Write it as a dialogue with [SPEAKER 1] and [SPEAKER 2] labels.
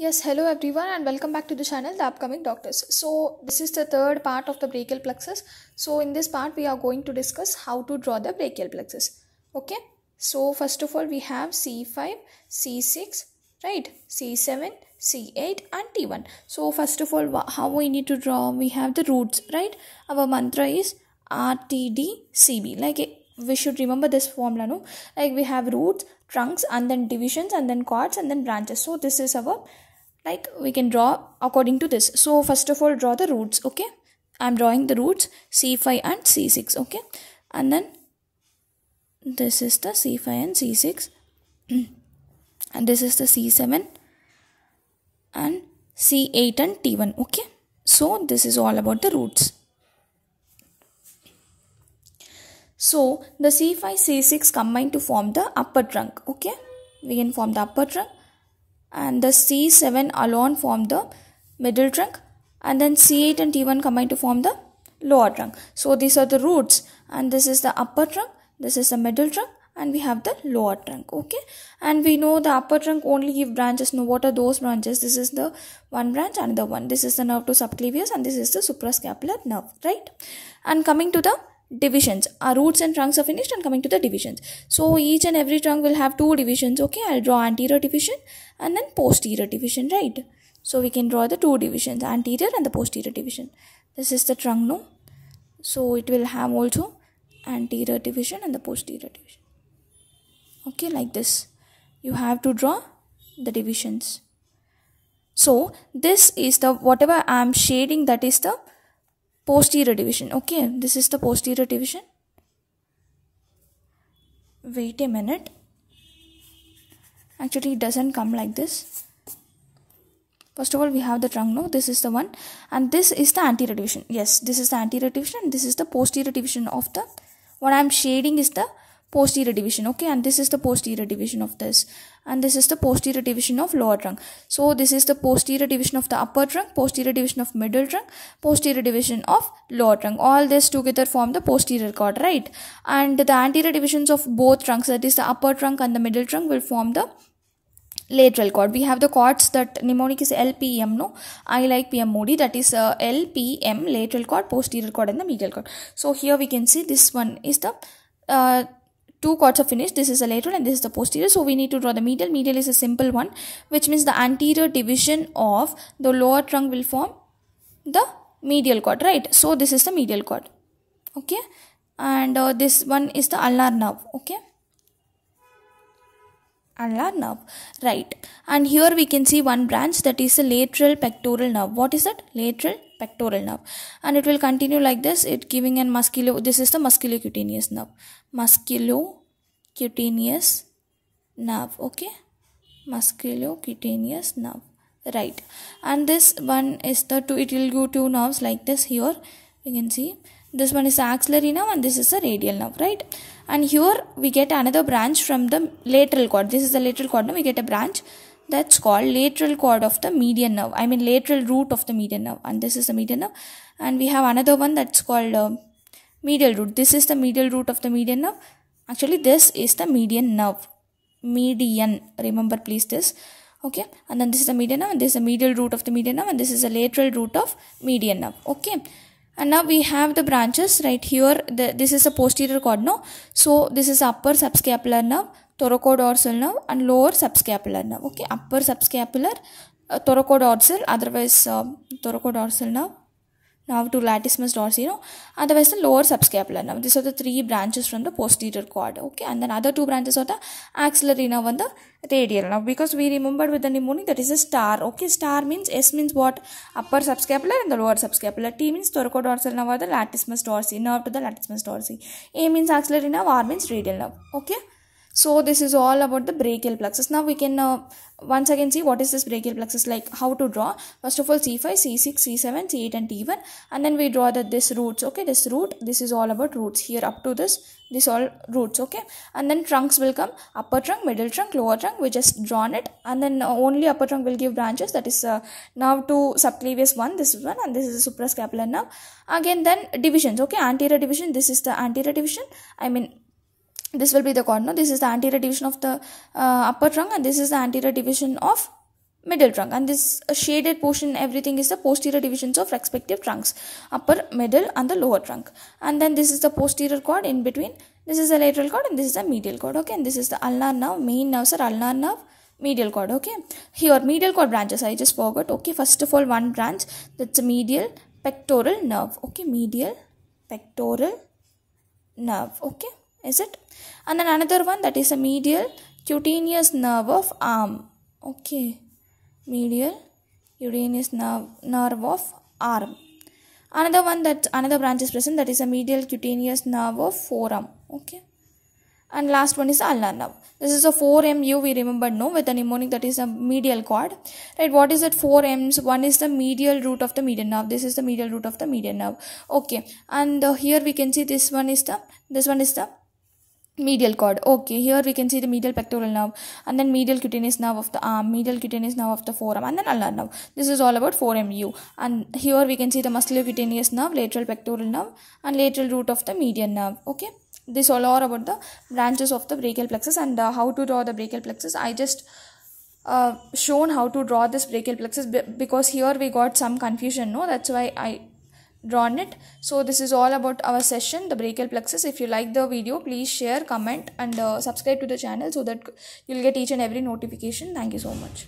[SPEAKER 1] Yes, hello everyone, and welcome back to the channel, The Upcoming Doctors. So, this is the third part of the brachial plexus. So, in this part, we are going to discuss how to draw the brachial plexus. Okay, so first of all, we have C5, C6, right? C7, C8, and T1. So, first of all, how we need to draw? We have the roots, right? Our mantra is RTDCB. Like we should remember this formula, no? Like we have roots, trunks, and then divisions, and then cords, and then branches. So, this is our like we can draw according to this. So first of all draw the roots okay? I'm drawing the roots c5 and c6 okay? And then this is the c5 and c6 and this is the c7 and c8 and t1 okay? So this is all about the roots. So the c5 c6 combine to form the upper trunk okay? We can form the upper trunk and the C7 alone form the middle trunk. And then C8 and T1 combine to form the lower trunk. So these are the roots. And this is the upper trunk, this is the middle trunk. And we have the lower trunk. Okay? And we know the upper trunk only give branches. Now what are those branches? This is the one branch another one. This is the nerve to subclavius and this is the suprascapular nerve. Right? And coming to the divisions. Our roots and trunks are finished and coming to the divisions. So each and every trunk will have two divisions okay? I'll draw anterior division and then posterior division right? So we can draw the two divisions anterior and the posterior division. This is the trunk no? So it will have also anterior division and the posterior division. Okay like this. You have to draw the divisions. So this is the whatever i am shading that is the posterior division. Okay this is the posterior division. Wait a minute. Actually it doesn't come like this. First of all we have the trunk no? This is the one. And this is the anterior division. Yes this is the anterior division this is the posterior division of the what i'm shading is the posterior division okay and this is the posterior division of this and this is the posterior division of lower trunk. So this is the posterior division of the upper trunk posterior division of middle trunk posterior division of lower trunk. All this together form the posterior cord right? And the anterior divisions of both trunks that is the upper trunk and the middle trunk will form the lateral cord we have the cords that mnemonic is lpm no? I like pm modi that is uh, lpm lateral cord posterior cord and the medial cord so here we can see this one is the uh, two cords are finished. This is the lateral and this is the posterior. So we need to draw the medial. Medial is a simple one which means the anterior division of the lower trunk will form the medial cord right? So this is the medial cord okay? And uh, this one is the ulnar nerve okay? Ulnar nerve right. And here we can see one branch that is the lateral pectoral nerve. What is that? Lateral pectoral nerve. And it will continue like this. It giving an musculo this is the musculocutaneous nerve. Musculocutaneous nerve okay? Musculocutaneous nerve right. And this one is the two it will go two nerves like this here. You can see. This one is the axillary nerve and this is the radial nerve right? And here we get another branch from the lateral cord this is the lateral cord now we get a branch that's called lateral cord of the median nerve i mean lateral root of the median nerve. And this is the median nerve. And we have another one that's called uh, medial root. This is the medial root of the median nerve. Actually this is the median nerve. Median. Remember please this. Okay? And then this is the median nerve and this is the medial root of the median nerve and this is the lateral root of median nerve. Okay? And now we have the branches right here. The, this is a posterior cord no? So this is upper subscapular nerve thoracodorsal nerve and lower subscapular nerve okay upper subscapular uh, thoracodorsal otherwise uh, thoracodorsal nerve now to latissimus dorsi no otherwise the lower subscapular nerve these are the three branches from the posterior cord okay and then other two branches are the axillary nerve and the radial nerve. Because we remembered with the mnemonic that is a star. Okay star means s means what? Upper subscapular and the lower subscapular. T means thoracodorsal nerve or the latissimus dorsi nerve to the latissimus dorsi a means axillary nerve r means radial nerve. Okay so this is all about the brachial plexus. Now we can uh, once again see what is this brachial plexus like how to draw. First of all c5 c6 c7 c8 and t1 and then we draw that this roots okay? This root this is all about roots here up to this this all roots okay? And then trunks will come. Upper trunk middle trunk lower trunk we just drawn it. And then only upper trunk will give branches. That is uh, now to subclavius one this is one and this is a suprascapular nerve again then divisions okay? Anterior division this is the anterior division. I mean this will be the cord no this is the anterior division of the uh, upper trunk and this is the anterior division of middle trunk. And this shaded portion everything is the posterior divisions of respective trunks upper middle and the lower trunk. And then this is the posterior cord in between. This is the lateral cord and this is the medial cord okay? And this is the ulnar nerve main nerves are ulnar nerve medial cord okay? Here medial cord branches i just forgot okay? First of all one branch that's a medial pectoral nerve okay? Medial pectoral nerve okay is it? And then another one that is a medial cutaneous nerve of arm. Okay. Medial cutaneous nerve, nerve of arm. Another one that another branch is present that is a medial cutaneous nerve of forearm. Okay. And last one is ulnar nerve. This is a 4mu we remember no with a mnemonic that is a medial cord right what is that 4 m's? One is the medial root of the median nerve. This is the medial root of the median nerve. Okay. And uh, here we can see this one is the this one is the medial cord okay here we can see the medial pectoral nerve and then medial cutaneous nerve of the arm medial cutaneous nerve of the forearm and then ulnar nerve. This is all about 4mu and here we can see the musculocutaneous nerve lateral pectoral nerve and lateral root of the median nerve. Okay this all are about the branches of the brachial plexus and uh, how to draw the brachial plexus. I just uh, shown how to draw this brachial plexus because here we got some confusion no? That's why i drawn it. So this is all about our session the brachial plexus. If you like the video please share comment and uh, subscribe to the channel so that you'll get each and every notification. Thank you so much